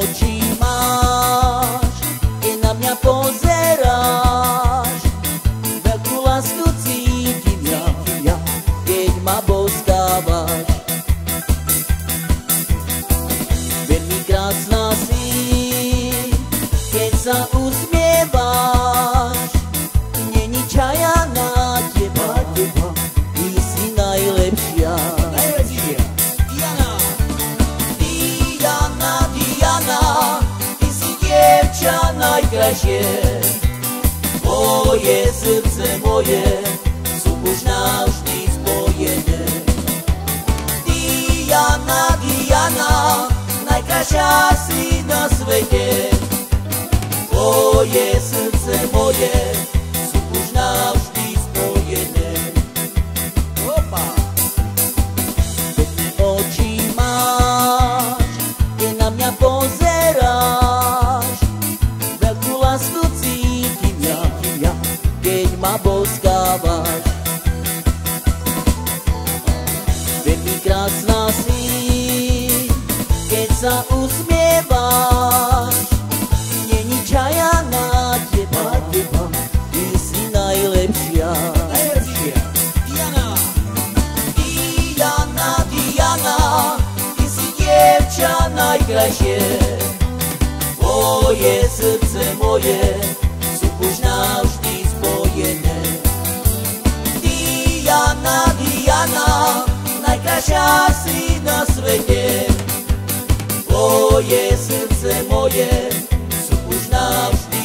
oči máš, keď na mňa pozeráš. Veľkú lásku cítim ja, ja, keď ma boskávaš. Veľmi krásna si, keď sa usmievaš. Posłuchaj się Moje serce moje Słuchaj nasz nic pojedy. Diana, Diana Najkrasza si na świecie. Twoje serce sa usmievaš. Není čaja na teba, teba, ty si najlepšia. Najlepšie. Diana. Diana, Diana, ty si dievča najkrajšie. Tvoje srdce moje sú už navždy spojené. Diana, Diana, najkrajšia si. twoje serce moje, słuchaj nas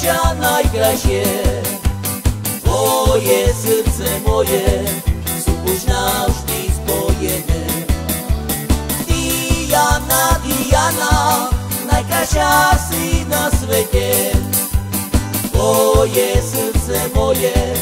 życia najgra się Twoje serce moje Słuchaj nasz dziś pojemy Diana, Diana Najkrasia si na świecie Twoje serce moje